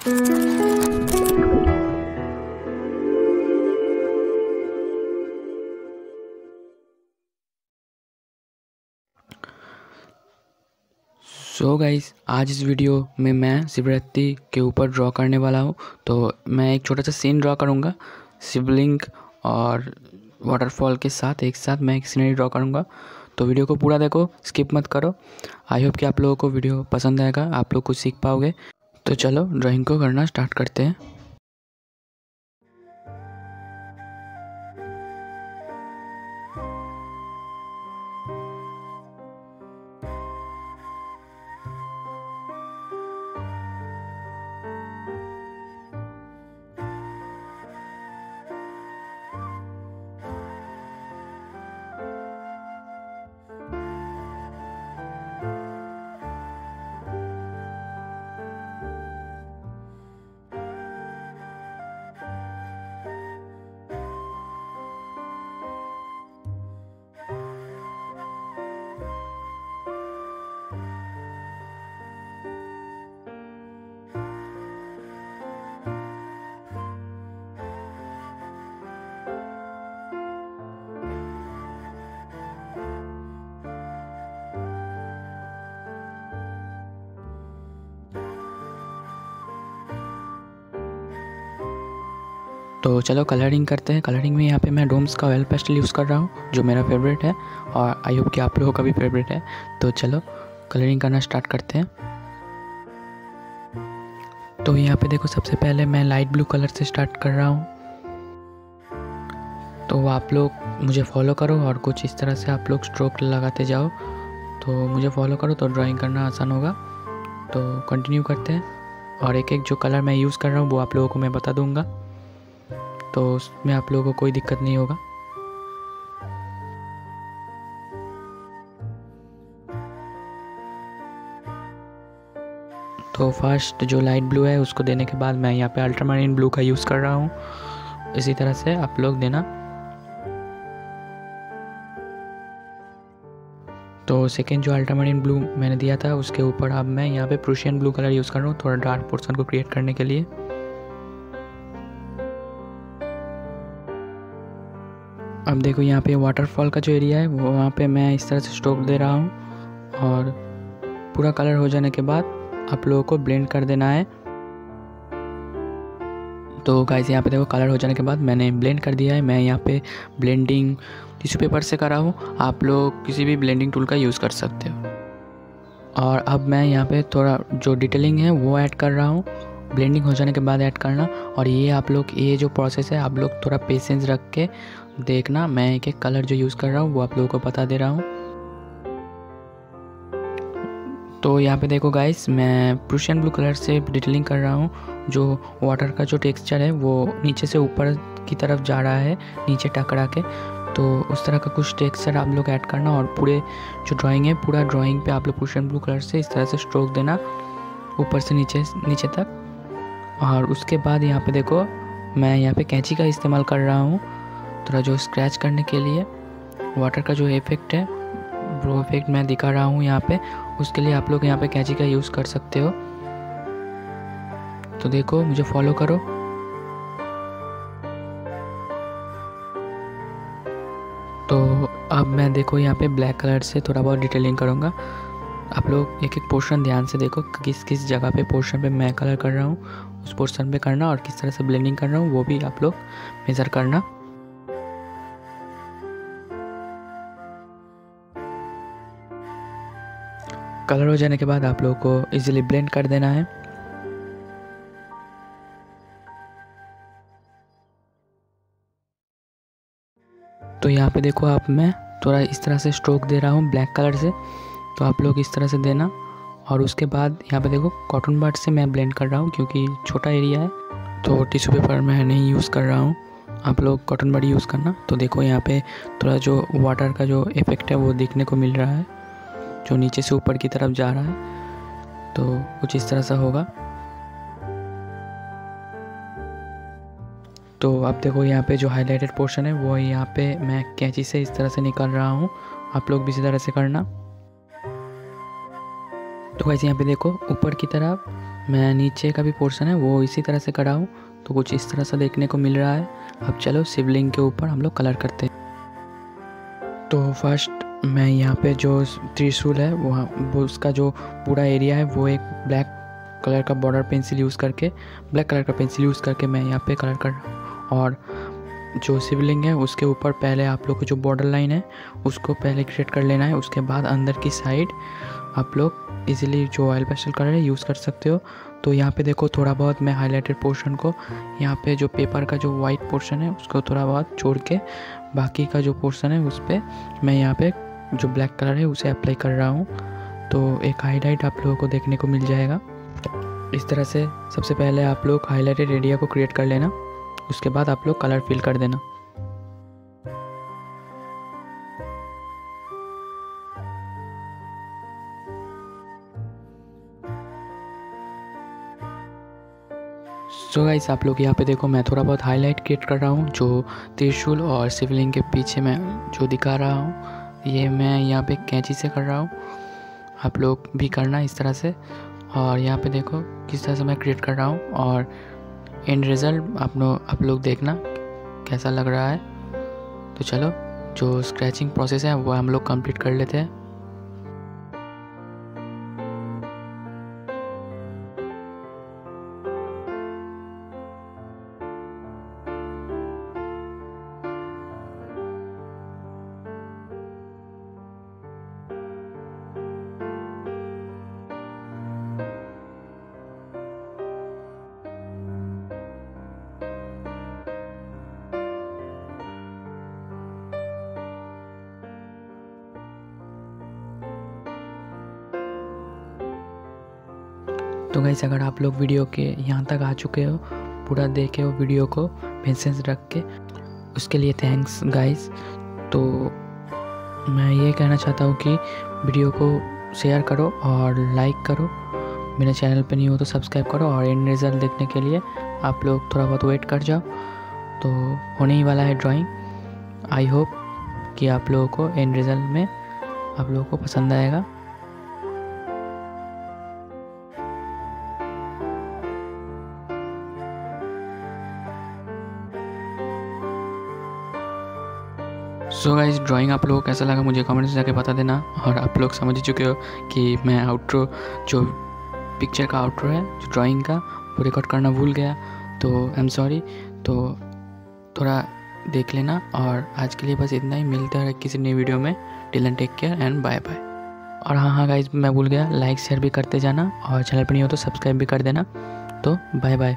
सो so guys आज इस video में मैं शिवरात्रि के ऊपर ड्रॉ करने वाला हूँ। तो मैं एक छोटा सा सीन ड्रॉ करूँगा, शिवलिंग और वाटरफॉल के साथ, एक साथ मैं एक सीनरी ड्रॉ करूँगा। तो वीडियो को पूरा देखो स्किप मत करो। आई होप कि आप लोगों को वीडियो पसंद आएगा, आप लोग कुछ सीख पाओगे। तो चलो ड्राइंग को करना स्टार्ट करते हैं। तो चलो कलरिंग करते हैं। कलरिंग में यहाँ पे मैं डोम्स का ऑयल पेस्टल यूज़ कर रहा हूँ, जो मेरा फेवरेट है, और आई होप कि आप लोगों का भी फेवरेट है। तो चलो कलरिंग करना स्टार्ट करते हैं। तो यहाँ पे देखो, सबसे पहले मैं लाइट ब्लू कलर से स्टार्ट कर रहा हूँ। तो आप लोग मुझे फॉलो करो और कुछ इस तरह से आप लोग स्ट्रोक लगाते जाओ। तो मुझे फॉलो करो तो ड्राइंग करना आसान होगा। तो कंटिन्यू करते हैं। और एक एक जो कलर मैं यूज़ कर रहा हूँ, वो आप लोगों को मैं बता दूँगा। तो उसमें आप लोगों को कोई दिक्कत नहीं होगा। तो फ़र्स्ट जो लाइट ब्लू है, उसको देने के बाद मैं यहाँ पे अल्ट्रामारीन ब्लू का यूज़ कर रहा हूँ। इसी तरह से आप लोग देना। तो सेकेंड जो अल्ट्रामारीन ब्लू मैंने दिया था, उसके ऊपर अब मैं यहाँ पे प्रूशियन ब्लू कलर यूज़ कर रहा हूँ, थोड़ा डार्क पोर्सन को क्रिएट करने के लिए। अब देखो यहाँ पे वाटरफॉल का जो एरिया है, वो वहाँ पे मैं इस तरह से स्ट्रोक दे रहा हूँ। और पूरा कलर हो जाने के बाद आप लोगों को ब्लेंड कर देना है। तो गाइस यहाँ पे देखो कलर हो जाने के बाद मैंने ब्लेंड कर दिया है। मैं यहाँ पे ब्लेंडिंग टिश्यू पेपर से करा हूँ। आप लोग किसी भी ब्लेंडिंग टूल का यूज़ कर सकते हो। और अब मैं यहाँ पे थोड़ा जो डिटेलिंग है, वो ऐड कर रहा हूँ। ब्लेंडिंग हो जाने के बाद ऐड करना और ये आप लोग, ये जो प्रोसेस है, आप लोग थोड़ा पेशेंस रख के देखना। मैं एक एक कलर जो यूज़ कर रहा हूँ, वो आप लोगों को बता दे रहा हूँ। तो यहाँ पे देखो गाइस मैं प्रूशियन ब्लू कलर से डिटेलिंग कर रहा हूँ। जो वाटर का जो टेक्सचर है, वो नीचे से ऊपर की तरफ़ जा रहा है, नीचे टकरा के। तो उस तरह का कुछ टेक्सचर आप लोग ऐड करना और पूरे जो ड्राइंग है, पूरा ड्राइंग पे आप लोग प्रूशियन ब्लू कलर से इस तरह से स्ट्रोक देना। ऊपर से नीचे नीचे तक। और उसके बाद यहाँ पे देखो, मैं यहाँ पे कैंची का इस्तेमाल कर रहा हूँ। थोड़ा जो स्क्रैच करने के लिए। वाटर का जो इफ़ेक्ट है, वो इफ़ेक्ट मैं दिखा रहा हूँ यहाँ पे। उसके लिए आप लोग यहाँ पे कैंची का यूज़ कर सकते हो। तो देखो, मुझे फॉलो करो। तो अब मैं देखो यहाँ पे ब्लैक कलर से थोड़ा बहुत डिटेलिंग करूँगा। आप लोग एक एक पोर्शन ध्यान से देखो किस किस जगह पे पोर्शन पे मैं कलर कर रहा हूँ, उस पोर्शन पे करना और किस तरह से ब्लेंडिंग कर रहा हूँ, वो भी आप लोग मेज़र करना। कलर हो जाने के बाद आप लोगों को इजीली ब्लेंड कर देना है। तो यहाँ पे देखो आप, मैं थोड़ा इस तरह से स्ट्रोक दे रहा हूँ ब्लैक कलर से। तो आप लोग इस तरह से देना। और उसके बाद यहाँ पे देखो कॉटन बर्ड से मैं ब्लेंड कर रहा हूँ क्योंकि छोटा एरिया है तो टिश्यू पेपर मैं नहीं यूज़ कर रहा हूँ। आप लोग कॉटन बर्ड यूज़ करना। तो देखो यहाँ पे थोड़ा जो वाटर का जो इफ़ेक्ट है वो देखने को मिल रहा है, जो नीचे से ऊपर की तरफ़ जा रहा है। तो कुछ इस तरह सा होगा। तो आप देखो यहाँ पे जो हाईलाइटेड पोर्शन है, वो यहाँ पे मैं कैंची से इस तरह से निकाल रहा हूँ। आप लोग भी इसी तरह से करना। तो वैसे यहाँ पे देखो, ऊपर की तरफ़ मैं, नीचे का भी पोर्शन है, वो इसी तरह से करा हूँ। तो कुछ इस तरह से देखने को मिल रहा है। अब चलो, शिवलिंग के ऊपर हम लोग कलर करते हैं। तो फ़र्स्ट मैं यहाँ पे जो त्रिशूल है वहाँ वो उसका जो पूरा एरिया है, वो एक ब्लैक कलर का बॉर्डर पेंसिल यूज़ करके ब्लैक कलर का पेंसिल यूज़ करके मैं यहाँ पे कलर कर और जो शिवलिंग है, उसके ऊपर पहले आप लोग को जो बॉर्डर लाइन है, उसको पहले क्रिएट कर लेना है। उसके बाद अंदर की साइड आप लोग इजीली जो ऑयल पेस्टल कलर है यूज़ कर सकते हो। तो यहाँ पे देखो थोड़ा बहुत मैं हाईलाइटेड पोर्शन को, यहाँ पे जो पेपर का जो वाइट पोर्शन है, उसको थोड़ा बहुत छोड़ के बाकी का जो पोर्शन है, उस पर मैं यहाँ पे जो ब्लैक कलर है, उसे अप्लाई कर रहा हूँ। तो एक हाईलाइट आप लोगों को देखने को मिल जाएगा। इस तरह से सबसे पहले आप लोग हाईलाइटेड एरिया को क्रिएट कर लेना, उसके बाद आप लोग कलर फिल कर देना। सो so गाइस आप लोग यहाँ पे देखो, मैं थोड़ा बहुत हाईलाइट क्रिएट कर रहा हूँ, जो त्रिशूल और शिवलिंग के पीछे मैं जो दिखा रहा हूँ, ये मैं यहाँ पे कैंची से कर रहा हूँ। आप लोग भी करना इस तरह से। और यहाँ पे देखो, किस तरह से मैं क्रिएट कर रहा हूँ, और एंड रिज़ल्ट आप लोग आप लोग देखना कैसा लग रहा है। तो चलो, जो स्क्रैचिंग प्रोसेस है, वो हम लोग कंप्लीट कर लेते हैं। तो गाइस अगर आप लोग वीडियो के यहाँ तक आ चुके हो, पूरा देखे हो वीडियो को पेशेंस रख के, उसके लिए थैंक्स गाइस तो मैं ये कहना चाहता हूँ कि वीडियो को शेयर करो और लाइक करो। मेरे चैनल पे नहीं हो तो सब्सक्राइब करो और एंड रिज़ल्ट देखने के लिए आप लोग थोड़ा बहुत वेट कर जाओ। तो होने ही वाला है ड्राइंग आई होप कि आप लोगों को एंड रिज़ल्ट में आप लोगों को पसंद आएगा। सो गाइज़ ड्राइंग आप लोगों को कैसा लगा मुझे कमेंट से जाके बता देना। और आप लोग समझ ही चुके हो कि मैं आउट्रो जो पिक्चर का आउट्रो है, जो ड्राइंग का, वो रिकॉर्ड करना भूल गया। तो आई एम सॉरी तो थोड़ा देख लेना और आज के लिए बस इतना ही। मिलता है किसी नई वीडियो में। Till and take care and bye bye और हाँ हाँ गाइज़ मैं भूल गया। लाइक शेयर भी करते जाना। और चैनल पर नहीं हो तो सब्सक्राइब भी कर देना। तो बाय बाय